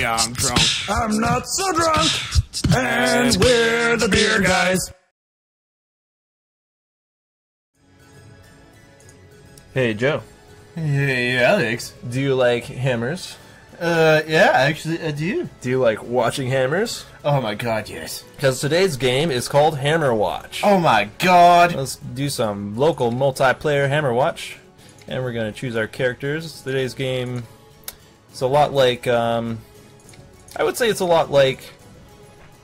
say I'm drunk. I'm not so drunk. And we're the beer guys. Hey Joe, Hey, Alex. do you like hammers? Uh, yeah, actually, I do. Do you like watching hammers? Oh my god, yes. Because today's game is called Hammerwatch. Oh my god. Let's do some local multiplayer Hammerwatch, and we're gonna choose our characters. Today's game is a lot like, um, I would say it's a lot like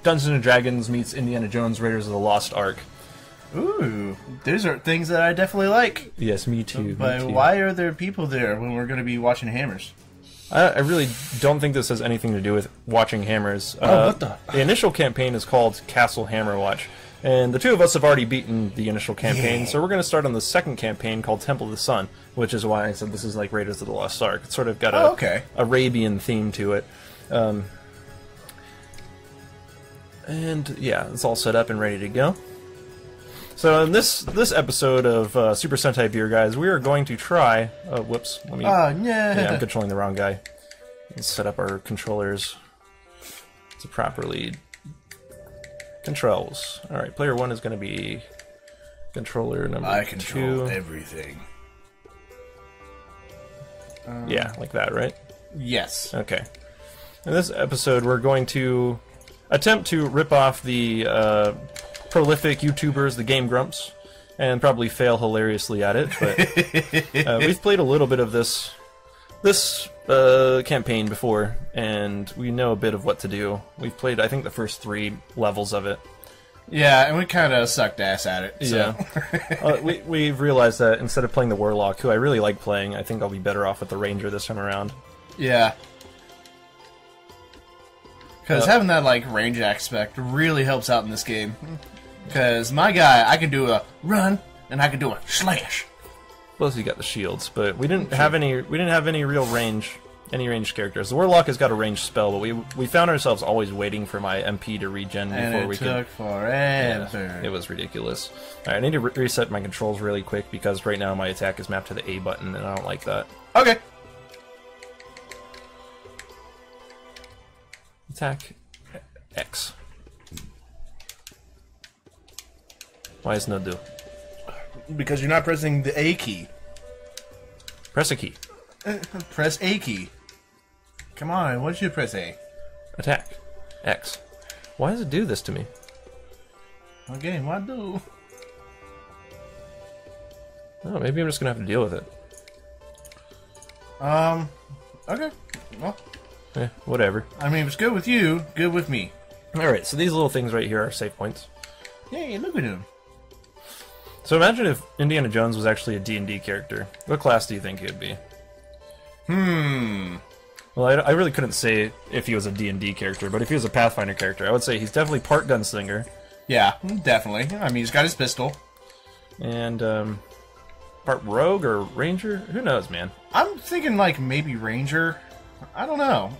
Dungeons and Dragons meets Indiana Jones Raiders of the Lost Ark. Ooh, those are things that I definitely like. Yes, me too. me But too. why are there people there when we're going to be watching Hammers? I, I really don't think this has anything to do with watching hammers. Oh, Uh, what the- The initial campaign is called Castle Hammerwatch, and the two of us have already beaten the initial campaign, Yeah. so we're going to start on the second campaign called Temple of the Sun, which is why I said this is like Raiders of the Lost Ark. It's sort of got a Oh, okay. Arabian theme to it. Um, and yeah, it's all set up and ready to go. So in this this episode of uh, Super Sentai Beer Guys, we are going to try. Oh, whoops! Let me. Oh, Yeah, I'm controlling the wrong guy. Let's set up our controllers to properly controls. All right, player one is going to be controller number I control two. everything. Yeah, like that, right? Yes. Okay. In this episode, we're going to attempt to rip off the uh, prolific YouTubers, the Game Grumps, and probably fail hilariously at it. But uh, we've played a little bit of this this uh, campaign before, and we know a bit of what to do. We've played, I think, the first three levels of it. Yeah, and we kind of sucked ass at it. So. Yeah. uh, we, we've realized that instead of playing the Warlock, who I really like playing, I think I'll be better off with the Ranger this time around. yeah. Because Uh, having that, like, range aspect really helps out in this game. Because my guy, I can do a run, and I can do a slash. Plus, you got the shields, but we didn't have any. We didn't have any real range, any ranged characters. The warlock has got a ranged spell, but we we found ourselves always waiting for my MP to regen And before it we took could. forever. Yeah, it was ridiculous. All right, I need to re- reset my controls really quick because right now my attack is mapped to the A button, and I don't like that. Okay. Attack X. Why is no do? Because you're not pressing the A key. Press a key. Press A key. Come on, why don't you press A? Attack X. Why does it do this to me? Okay, what do? Oh, maybe I'm just gonna have to deal with it. Um, okay. Well, Eh, whatever. I mean, if it's good with you, good with me. All right, so these little things right here are save points. Hey, look at him. So imagine if Indiana Jones was actually a D&D character. What class do you think he'd be? Hmm. Well, I, I really couldn't say if he was a D&D character, but if he was a Pathfinder character, I would say he's definitely part gunslinger Yeah, definitely. I mean, he's got his pistol. and um, part rogue or ranger. Who knows, man? I'm thinking, like, maybe Ranger. I don't know.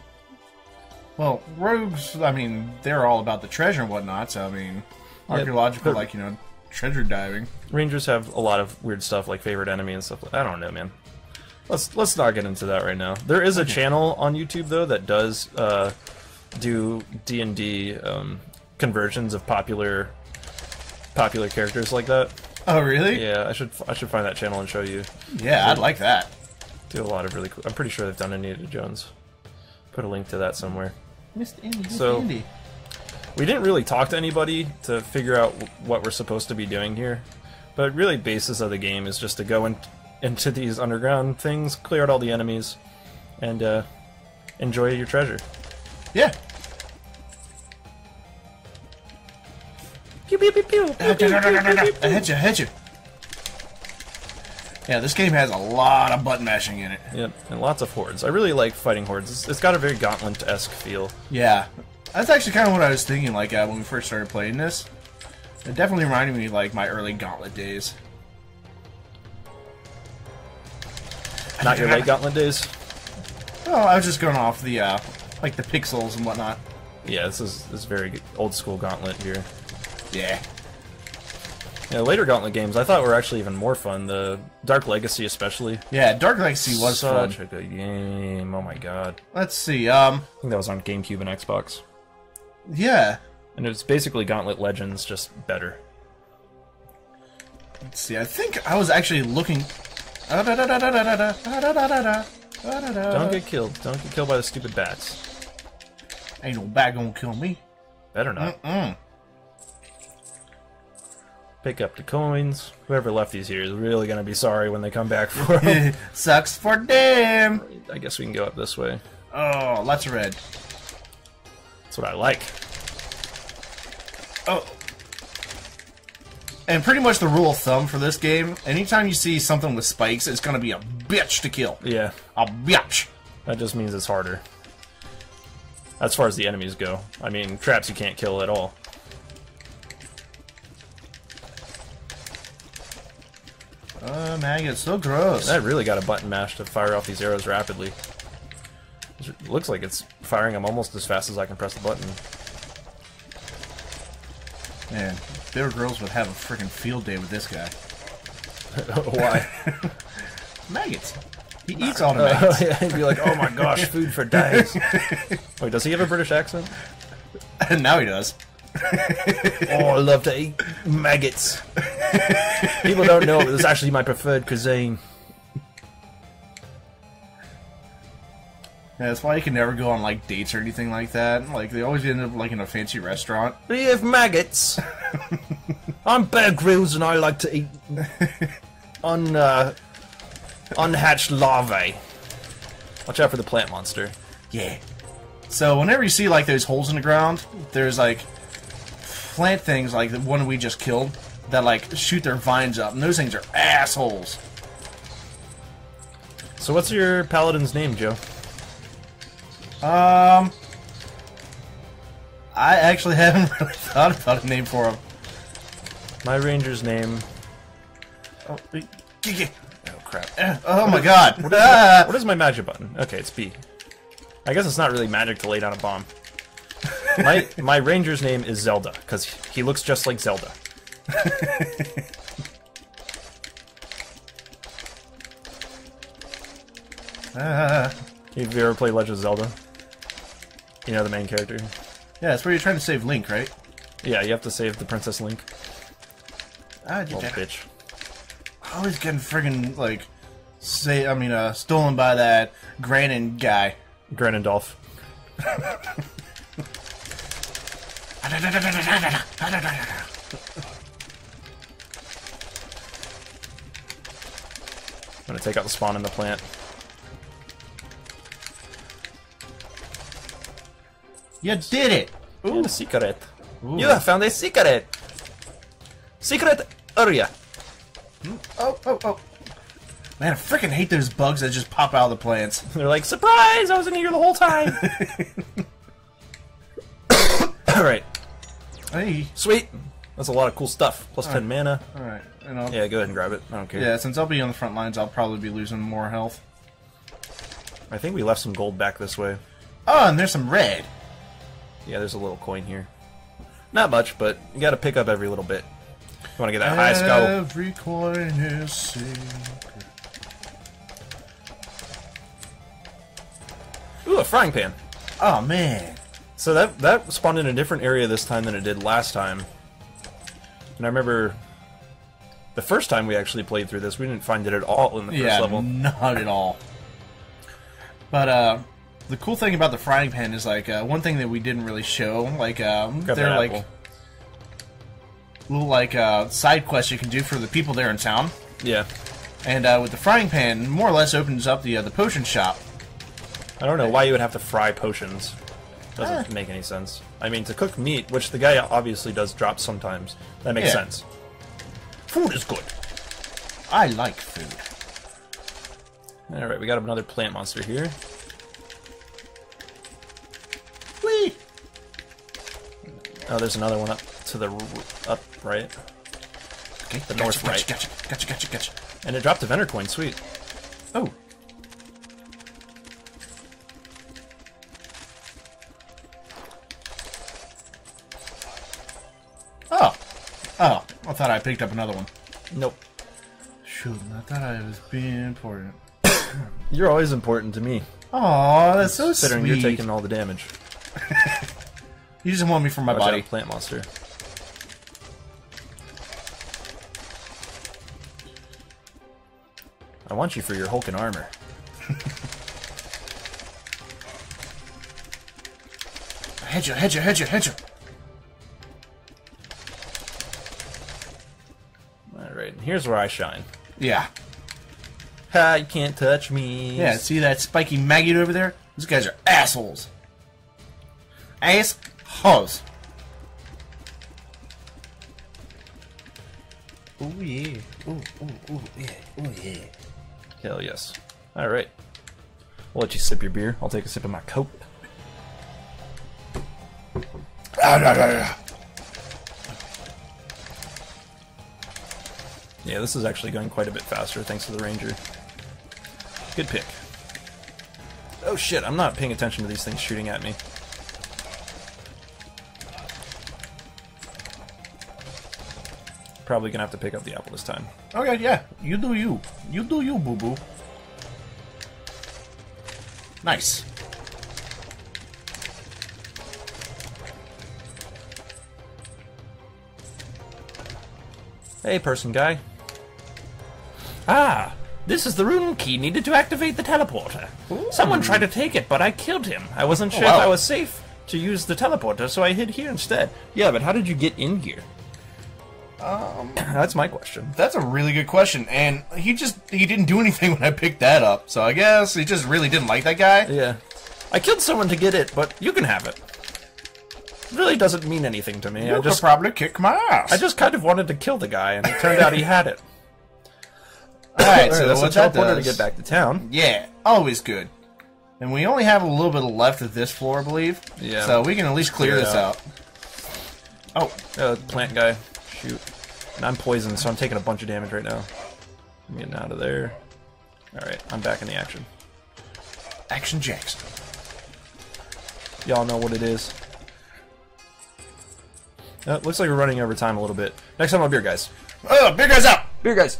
Well, rogues, I mean, they're all about the treasure and whatnot, so, I mean, archaeological, but- like, you know, treasure diving. Rangers have a lot of weird stuff like favorite enemy and stuff. I don't know, man. Let's let's not get into that right now. There is a channel on YouTube though that does uh, do D and D um, conversions of popular popular characters like that. Oh, really? Yeah, I should I should find that channel and show you. Yeah, I'd like that. Do a lot of really cool. I'm pretty sure they've done Indiana Jones. Put a link to that somewhere. Mr. Indy, Mr. So- Indy. We didn't really talk to anybody to figure out wh- what we're supposed to be doing here, but really basis of the game is just to go in, into these underground things, clear out all the enemies, and uh, enjoy your treasure. Yeah. Pew, pew, pew, pew, pew, I hit you, I hit you. Yeah, this game has a lot of button mashing in it. Yep, and lots of hordes. I really like fighting hordes. It's, it's got a very Gauntlet-esque feel. Yeah, that's actually kind of what I was thinking. Like uh, when we first started playing this, it definitely reminded me like my early Gauntlet days. Not your late Gauntlet days. Oh, I was just going off the uh, like the pixels and whatnot. Yeah, this is this is very old school Gauntlet here. Yeah. Yeah, later Gauntlet games I thought were actually even more fun. The Dark Legacy, especially. Yeah, Dark Legacy was Such fun. a good game. Oh my god. Let's see. Um, I think that was on GameCube and Xbox. yeah. And it's basically Gauntlet Legends, just better. Let's see. I think I was actually looking. Don't get killed. Don't get killed by the stupid bats. Ain't no bat gonna kill me. Better not. Mm. Pick up the coins. Whoever left these here is really gonna be sorry when they come back for them. Sucks for them. I guess we can go up this way. Oh, lots of red. That's what I like. Oh. And pretty much the rule of thumb for this game, anytime you see something with spikes, it's gonna be a bitch to kill. Yeah, A bitch. that just means it's harder. As far as the enemies go. I mean, traps you can't kill at all. Uh, maggot, so gross. I really got a button mash to fire off these arrows rapidly. It looks like it's firing them almost as fast as I can press the button. Man, Bear Grylls would have a freaking field day with this guy. Why? Maggots. He eats all the Oh, maggots. yeah, he'd be like, oh my gosh, food for days. Wait, does he have a British accent? and now he does. Oh, I love to eat maggots. People don't know, but it's actually my preferred cuisine. Yeah, that's why you can never go on like dates or anything like that. Like they always end up like in a fancy restaurant. We have maggots. I'm Bear Grylls and I like to eat un, uh, unhatched larvae. Watch out for the plant monster. Yeah. So whenever you see like those holes in the ground, there's like plant things like the one we just killed that like shoot their vines up, and those things are assholes. So what's your paladin's name, Joe? Um, I actually haven't really thought about a name for him. My ranger's name. Oh, wait, g- g- oh crap! Oh my god! What Ah! is my magic button? Okay, it's B. I guess it's not really magic to lay down a bomb. My my ranger's name is Zelda because he looks just like Zelda. Ah. Have you ever played Legend of Zelda? You know the main character. Yeah, that's where you're trying to save Link, right? Yeah, you have to save the Princess Link. Ah, Little you bitch. always getting friggin' like say I mean uh stolen by that Granin guy. Granendolph. I'm gonna take out the spawn in the plant. You did it! Ooh, a secret. You have found a secret. Secret area. Hmm. Oh, oh, oh. Man, I freaking hate those bugs that just pop out of the plants. They're like, surprise! I was in here the whole time. All right, Hey. sweet. That's a lot of cool stuff. Plus ten mana. Alright. Yeah, go ahead and grab it. I don't care. yeah, since I'll be on the front lines, I'll probably be losing more health. I think we left some gold back this way. Oh, and there's some red. Yeah, there's a little coin here. Not much, but you got to pick up every little bit. You want to get that high skull. Every coin is sacred. Ooh, a frying pan. Oh, man. So that that spawned in a different area this time than it did last time. And I remember the first time we actually played through this, we didn't find it at all in the first Yeah, level. not at all. But, uh, the cool thing about the frying pan is, like, uh, one thing that we didn't really show, like, um, they're, like, little, like, uh, side quests you can do for the people there in town. Yeah. And, uh, with the frying pan, more or less opens up the, uh, the potion shop. I don't know why you would have to fry potions. Doesn't Ah. make any sense. I mean, to cook meat, which the guy obviously does drop sometimes, that makes Yeah. sense. Food is good. I like food. All right, we got another plant monster here. Whee! Oh, there's another one up to the r- up right, Okay, The gotcha, north gotcha, right. Gotcha, gotcha, gotcha, gotcha. and it dropped a vendor coin. Sweet. Oh. Thought I picked up another one. Nope. Shoot, I thought I was being important. You're always important to me, Oh, that's so considering sweet. you're taking all the damage. You just want me for my Watch body. out, plant monster. I want you for your Hulk and armor. Hedge you, hedge you, here's where I shine. Yeah. Ha, you can't touch me. Yeah, see that spiky maggot over there? These guys are assholes. Ass hoes. Ooh yeah. Ooh, ooh, ooh, yeah. Ooh yeah. Hell yes. Alright. We'll let you sip your beer. I'll take a sip of my coke. Ah, da, da, da. Yeah, this is actually going quite a bit faster thanks to the Ranger. Good pick. Oh shit, I'm not paying attention to these things shooting at me. Probably gonna have to pick up the apple this time. Okay, yeah. You do you. You do you, boo boo. Nice. Hey, person guy. Ah, this is the rune key needed to activate the teleporter. Someone tried to take it, but I killed him. I wasn't sure if wow. I was safe to use the teleporter, so I hid here instead. Yeah, but how did you get in here? Um, that's my question. That's a really good question, and he just he didn't do anything when I picked that up. So I guess he just really didn't like that guy. Yeah, I killed someone to get it, but you can have it. It really doesn't mean anything to me. You I just, probably kick my ass. I just kind of wanted to kill the guy, and it turned out he had it. All right, so that's what the that teleporter to get back to town. Yeah, always good. And we only have a little bit left of this floor, I believe. Yeah. So we can at least clear, Clear this out. out. Oh, Uh, plant guy. Shoot. And I'm poisoned, so I'm taking a bunch of damage right now. I'm getting out of there. Alright, I'm back in the action. Action Jackson. Y'all know what it is. Uh, looks like we're running over time a little bit. Next time on Beer Guys. Oh, big guys out. Beer Guys!